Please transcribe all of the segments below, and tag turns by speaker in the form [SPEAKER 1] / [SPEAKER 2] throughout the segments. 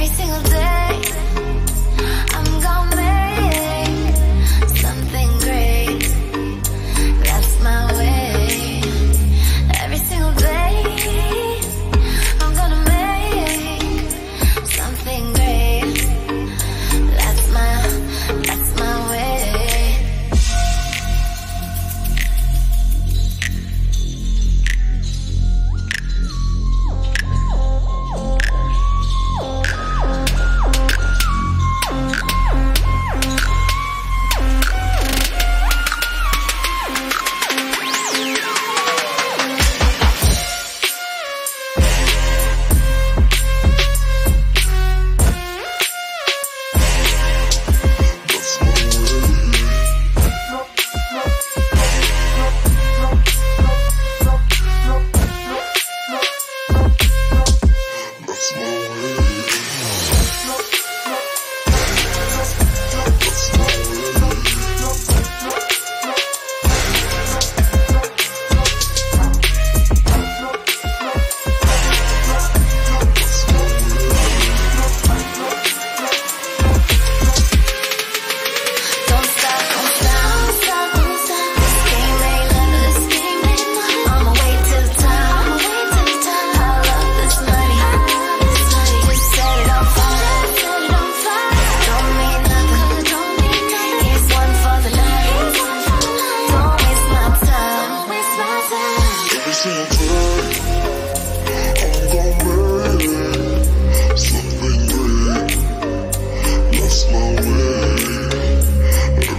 [SPEAKER 1] every single day.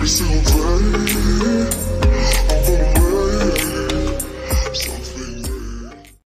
[SPEAKER 2] Single